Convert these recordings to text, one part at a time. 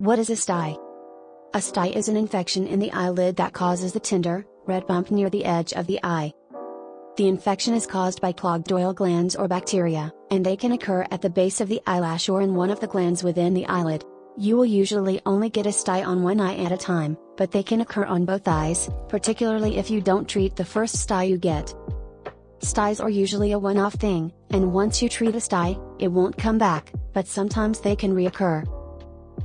What is a stye? A stye is an infection in the eyelid that causes a tender, red bump near the edge of the eye. The infection is caused by clogged oil glands or bacteria, and they can occur at the base of the eyelash or in one of the glands within the eyelid. You will usually only get a stye on one eye at a time, but they can occur on both eyes, particularly if you don't treat the first stye you get. Styes are usually a one-off thing, and once you treat a stye, it won't come back, but sometimes they can reoccur.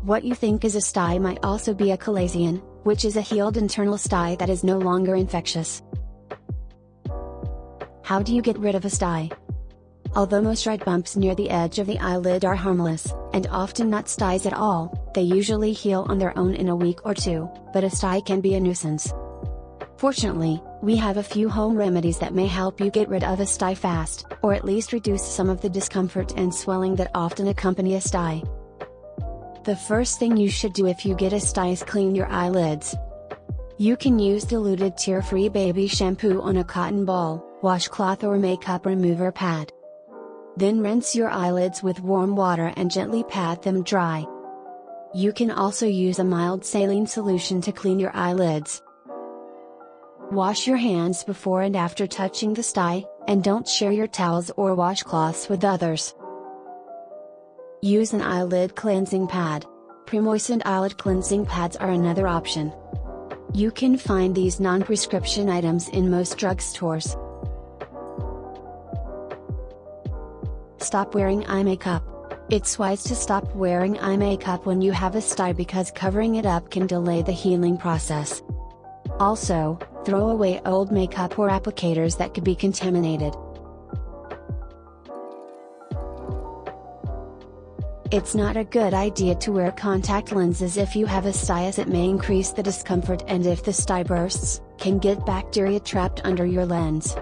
What you think is a stye might also be a chalazion, which is a healed internal stye that is no longer infectious. How do you get rid of a stye? Although most red bumps near the edge of the eyelid are harmless, and often not styes at all, they usually heal on their own in a week or two, but a stye can be a nuisance. Fortunately, we have a few home remedies that may help you get rid of a stye fast, or at least reduce some of the discomfort and swelling that often accompany a stye. The first thing you should do if you get a stye is clean your eyelids. You can use diluted tear-free baby shampoo on a cotton ball, washcloth or makeup remover pad. Then rinse your eyelids with warm water and gently pat them dry. You can also use a mild saline solution to clean your eyelids. Wash your hands before and after touching the stye, and don't share your towels or washcloths with others. Use an eyelid cleansing pad. Pre-moistened eyelid cleansing pads are another option. You can find these non-prescription items in most drugstores. Stop wearing eye makeup. It's wise to stop wearing eye makeup when you have a stye because covering it up can delay the healing process. Also, throw away old makeup or applicators that could be contaminated. It's not a good idea to wear contact lenses if you have a stye as it may increase the discomfort and if the stye bursts, can get bacteria trapped under your lens.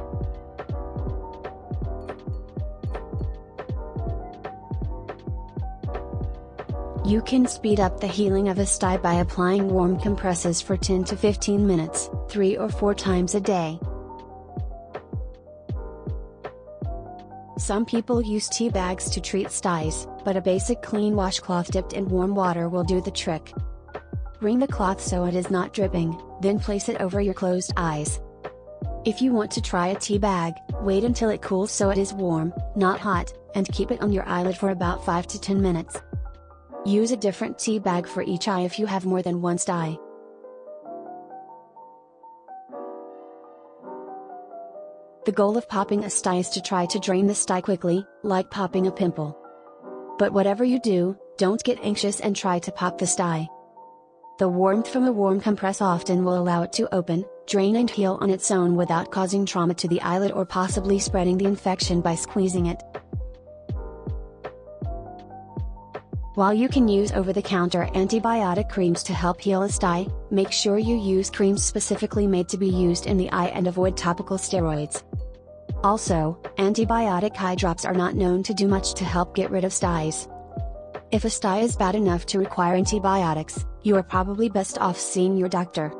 You can speed up the healing of a stye by applying warm compresses for 10 to 15 minutes, 3 or 4 times a day. Some people use tea bags to treat styes, but a basic clean washcloth dipped in warm water will do the trick. Wring the cloth so it is not dripping, then place it over your closed eyes. If you want to try a tea bag, wait until it cools so it is warm, not hot, and keep it on your eyelid for about 5 to 10 minutes. Use a different tea bag for each eye if you have more than one stye. The goal of popping a sty is to try to drain the sty quickly, like popping a pimple. But whatever you do, don't get anxious and try to pop the sty. The warmth from a warm compress often will allow it to open, drain and heal on its own without causing trauma to the eyelid or possibly spreading the infection by squeezing it. While you can use over-the-counter antibiotic creams to help heal a sty, make sure you use creams specifically made to be used in the eye and avoid topical steroids. Also, antibiotic eye drops are not known to do much to help get rid of styes. If a sty is bad enough to require antibiotics, you are probably best off seeing your doctor.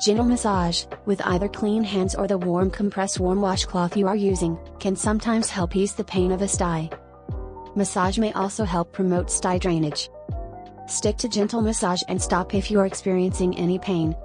Gentle massage, with either clean hands or the warm compressed warm washcloth you are using, can sometimes help ease the pain of a sty. Massage may also help promote sty drainage. Stick to gentle massage and stop if you are experiencing any pain,